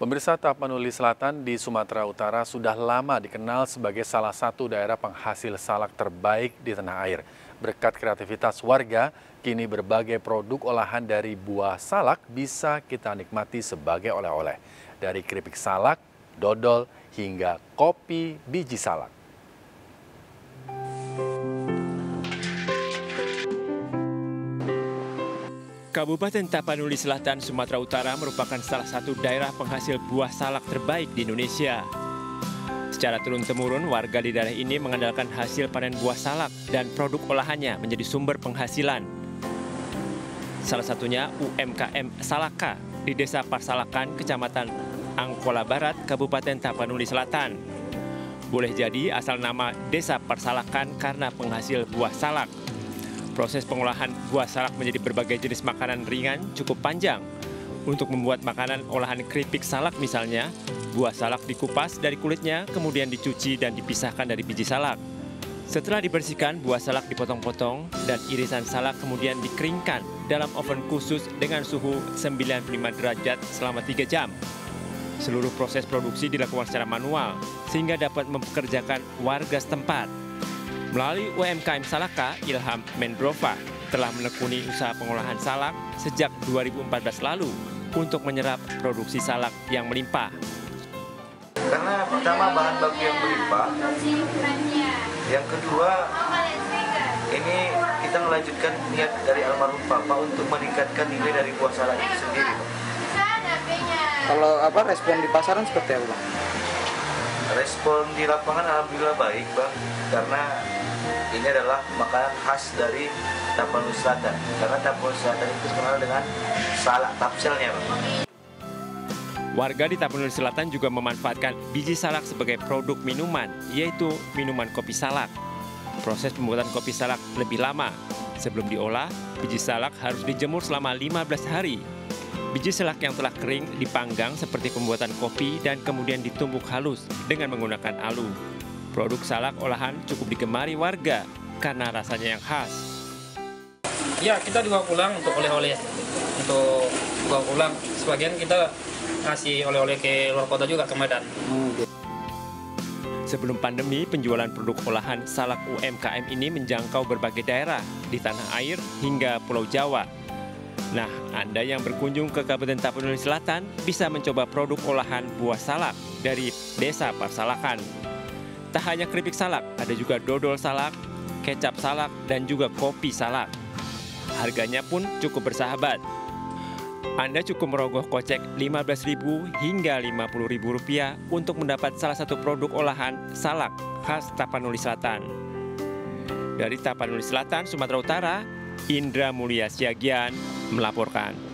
Pemirsa Tapanuli Selatan di Sumatera Utara sudah lama dikenal sebagai salah satu daerah penghasil salak terbaik di tanah air. Berkat kreativitas warga, kini berbagai produk olahan dari buah salak bisa kita nikmati sebagai oleh-oleh. Dari keripik salak, dodol, hingga kopi biji salak. Kabupaten Tapanuli Selatan, Sumatera Utara merupakan salah satu daerah penghasil buah salak terbaik di Indonesia. Secara turun-temurun, warga di daerah ini mengandalkan hasil panen buah salak dan produk olahannya menjadi sumber penghasilan. Salah satunya UMKM Salaka di Desa Parsalakan, Kecamatan Angkola Barat, Kabupaten Tapanuli Selatan. Boleh jadi asal nama Desa Parsalakan karena penghasil buah salak. Proses pengolahan buah salak menjadi berbagai jenis makanan ringan cukup panjang. Untuk membuat makanan olahan keripik salak misalnya, buah salak dikupas dari kulitnya, kemudian dicuci dan dipisahkan dari biji salak. Setelah dibersihkan, buah salak dipotong-potong dan irisan salak kemudian dikeringkan dalam oven khusus dengan suhu 95 derajat selama 3 jam. Seluruh proses produksi dilakukan secara manual sehingga dapat mempekerjakan warga setempat. Melalui UMKM Salaka, Ilham Mendrova telah menekuni usaha pengolahan salak sejak 2014 lalu untuk menyerap produksi salak yang melimpah. Karena pertama bahan baku yang melimpah, yang kedua ini kita melanjutkan niat dari almarhum Papa untuk meningkatkan nilai dari buah salak itu sendiri. Kalau apa respon di pasaran seperti apa? Respon di lapangan alhamdulillah baik bang, karena ini adalah makanan khas dari Tapanuli Selatan karena Tapanuli Selatan itu terkenal dengan salak tapselnya Bang. Warga di Tapanuli Selatan juga memanfaatkan biji salak sebagai produk minuman, yaitu minuman kopi salak. Proses pembuatan kopi salak lebih lama. Sebelum diolah, biji salak harus dijemur selama 15 hari. Biji salak yang telah kering dipanggang seperti pembuatan kopi dan kemudian ditumbuk halus dengan menggunakan alu. Produk salak olahan cukup digemari warga karena rasanya yang khas. Ya, kita juga pulang untuk oleh-oleh. Untuk juga pulang. Sebagian kita ngasih oleh-oleh ke luar kota juga ke Medan. Sebelum pandemi, penjualan produk olahan salak UMKM ini menjangkau berbagai daerah di tanah air hingga Pulau Jawa. Nah, Anda yang berkunjung ke Kabupaten Tapanuli Selatan bisa mencoba produk olahan buah salak dari Desa Parsalakan. Tak hanya keripik salak, ada juga dodol salak, kecap salak, dan juga kopi salak. Harganya pun cukup bersahabat. Anda cukup merogoh kocek Rp15.000 hingga Rp50.000 untuk mendapat salah satu produk olahan salak khas Tapanuli Selatan. Dari Tapanuli Selatan, Sumatera Utara, Indra Mulia Siagian melaporkan.